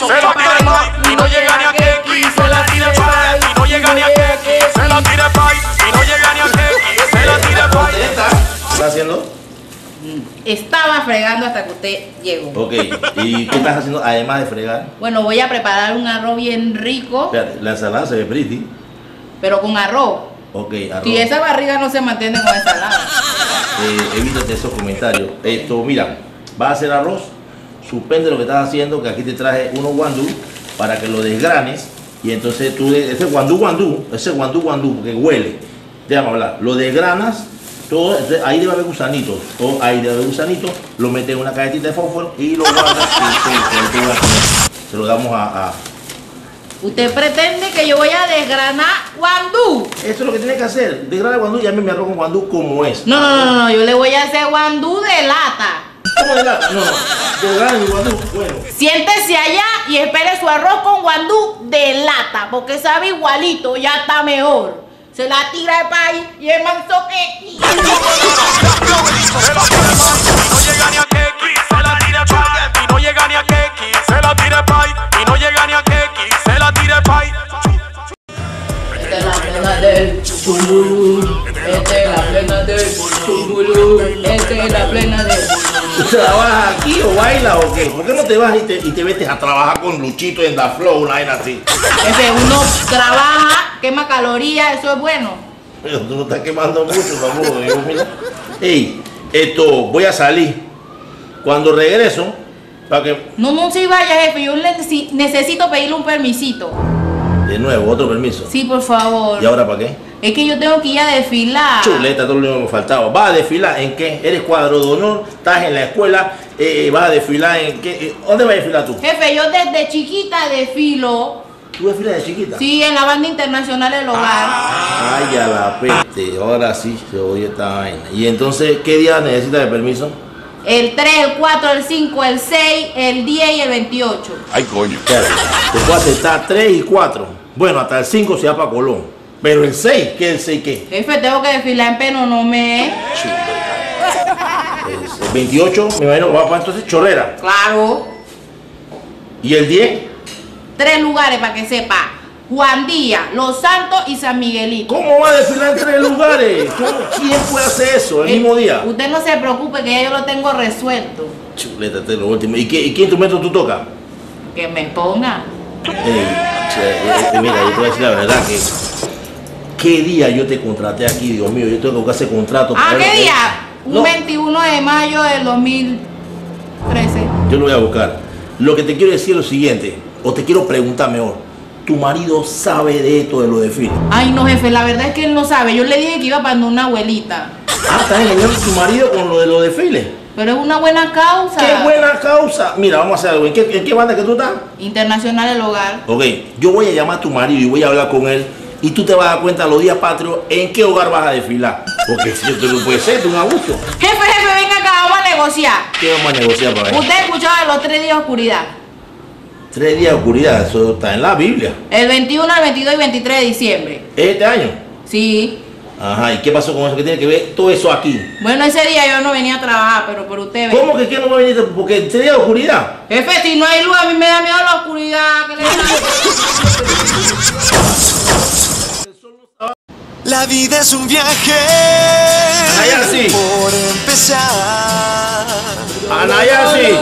la tire pay. Y no llega ni a Keki, se la tire pay. Y no llega ni a Keki, se la tire pay. Y no llega ni a Keki, se la. ¿Qué estás haciendo? Estaba fregando hasta que usted llegó. Ok, ¿y qué estás haciendo además de fregar? Bueno, voy a preparar un arroz bien rico, Espérate, la ensalada se ve pretty. pero con arroz. Ok, arroz. Si esa barriga no se mantiene con ensalada. Eh, evítate esos comentarios. Esto, mira, vas a hacer arroz, suspende lo que estás haciendo, que aquí te traje unos guandú para que lo desgranes. Y entonces tú, ese guandú guandú, ese guandú guandú, porque huele, déjame hablar, lo desgranas, todo, entonces ahí debe haber gusanitos, o ahí debe haber gusanitos, lo metes en una cajetita de fósforo y lo guardas y se, lo damos a, a- Usted pretende que yo voy a desgranar guandú. Eso es lo que tiene que hacer, desgrana el guandú y mi arroz con guandú como es. No, no, no, no, yo le voy a hacer guandú de lata. ¿Cómo de lata? No, no, guandú, bueno. Siéntese allá y espere su arroz con guandú de lata, porque sabe igualito, ya está mejor. Se la tira de país y el manso que... Y no llega ni a Keki, se la tire pay. Y no llega ni a Keki, se la tire pay. Y no llega ni a Keki, se la tire pay. Esta es la plena del. Esta es la plena del chumulú. Esta es la plena del ¿Tú trabajas aquí o bailas o qué? ¿Por qué no te vas y te, y te metes a trabajar con Luchito en Da Flow, una vaina así? Jefe, uno trabaja, quema calorías, eso es bueno. Pero tú no estás quemando mucho. Ey, esto, voy a salir. Cuando regreso, para que. No, no se vaya, jefe, yo necesi- necesito pedirle un permisito. De nuevo, otro permiso. Sí, por favor. ¿Y ahora para qué? Es que yo tengo que ir a desfilar. Chuleta, todo lo único que me faltaba. ¿Vas a desfilar en qué? ¿Eres cuadro de honor? ¿Estás en la escuela? Eh, ¿Vas a desfilar en qué? Eh, ¿Dónde vas a desfilar tú? Jefe, yo desde chiquita desfilo. ¿Tú desfilas de chiquita? Sí, en la banda internacional El Hogar. Ay, a la peste. Ahora sí se oye esta vaina. ¿Y entonces qué día necesitas de permiso? El 3, el 4, el 5, el 6, el 10 y el 28. Ay, coño. Espérate, Te puedo aceptar 3 y 4. Bueno, hasta el 5 se va para Colón. Pero el 6, ¿qué es el 6 qué? Jefe, tengo que desfilar en Penonomé. Es el 28, me imagino que va para entonces Chorrera. Claro. ¿Y el 10? Tres lugares para que sepa. Juan Díaz, Los Santos y San Miguelito. ¿Cómo va a desfilar en tres lugares? ¿Cómo- ¿Quién puede hacer eso el Eh, mismo día? Usted no se preocupe que ya yo lo tengo resuelto. Chuleta, es lo último. ¿Y, qué, ¿Y qué instrumento tú tocas? Que me ponga. Ey, eh, eh, mira, yo te voy a decir la verdad que. ¿Qué día yo te contraté aquí, Dios mío? Yo tengo que buscar ese contrato. ¿Ah, para qué ver- día? Un No, 21 de mayo del 2013. Yo lo voy a buscar. Lo que te quiero decir es lo siguiente, o te quiero preguntar mejor. ¿Tu marido sabe de esto de los desfiles? Ay, no, jefe, la verdad es que él no sabe. Yo le dije que iba para una abuelita. Ah, estás engañando a tu marido con lo de los desfiles. Pero es una buena causa. ¡Qué buena causa! Mira, vamos a hacer algo. ¿En qué, en qué banda que tú estás? Internacional el hogar. Ok, yo voy a llamar a tu marido y voy a hablar con él. Y tú te vas a dar cuenta los días patrios en qué hogar vas a desfilar. Porque si esto no puede ser, es un abuso. Jefe, jefe, venga acá, vamos a negociar. ¿Qué vamos a negociar para Usted eso? escuchaba de los tres días de oscuridad. Tres días de oscuridad, eso está en la Biblia. El 21, el 22 y 23 de diciembre. ¿Es este año? Sí. Ajá, ¿y qué pasó con eso? ¿Qué tiene que ver todo eso aquí? Bueno, ese día yo no venía a trabajar, pero por usted ve. ¿Cómo que qué no va a venir? Porque tres días de oscuridad. Jefe, si no hay luz, a mí me da miedo la oscuridad. ¿Qué le pasa? La vida es un viaje Anayasi. por empezar. Anayasi.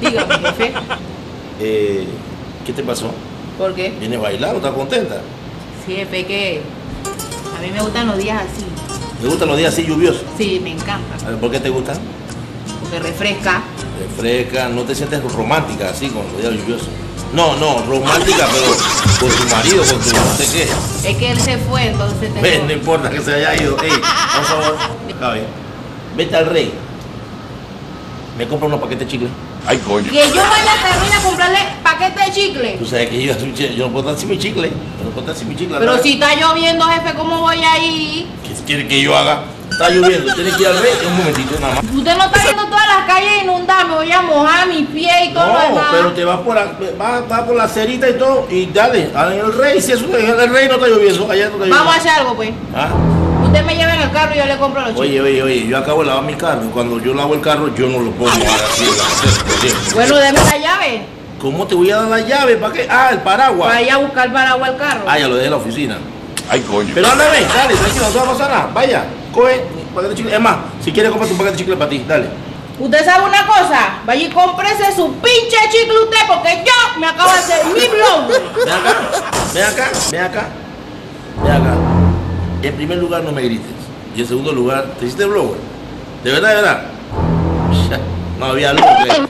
Dígame, jefe. Eh, ¿Qué te pasó? ¿Por qué? ¿Vienes a bailar o estás contenta? Sí, jefe, que a mí me gustan los días así. ¿Te gustan los días así lluviosos? Sí, me encanta. A ver, ¿Por qué te gustan? Porque refresca. Refresca, no te sientes romántica así con los días lluviosos. No, no, romántica, pero con tu marido, con tu no sé qué. Es que él se fue, entonces tengo... Ven, no importa que se haya ido. Ey, por favor. Vete al rey. Me compra unos paquetes de chicle. Ay, coño. Que yo vaya a terminar a comprarle paquete de chicle. Tú sabes que yo, yo no puedo estar sin mi chicle. Yo no puedo estar sin mi chicle. Pero si está lloviendo, jefe, ¿cómo voy a ir? ¿Qué quiere que yo haga? Está lloviendo, tienes que ir al rey. Un momentito nada más. Usted no está viendo todas voy a mojar mi pie y todo lo No, demás. pero te vas por la, vas, vas por la cerita y todo y dale, en el rey, si eso en el rey no está lloviendo, allá no está lloviendo. Vamos a hacer algo, pues. ¿Ah? Usted me lleva en el carro y yo le compro los chicles. Oye, oye, oye, yo acabo de lavar mi carro y cuando yo lavo el carro yo no lo así la maceta, ¿entiendes? Bueno, deme la llave. ¿Cómo te voy a dar la llave? ¿Para qué? Ah, el paraguas. Vaya a buscar paraguas al carro. Ah, ya lo dejé en la oficina. Ay, coño. Pero ándame, dale, tranquilo, no te va a pasar nada. Vaya, coge un paquete de chicle. Es más, si quieres, compra un paquete de chicle para ti, dale. Usted sabe una cosa, vaya y cómprese su pinche chicle usted porque yo me acabo de hacer mi blog. Ven acá, ven acá, ven acá. Ven acá. En primer lugar, no me grites. Y en segundo lugar, ¿te hiciste blogger? ¿De verdad, de verdad? No había luz, ¿eh?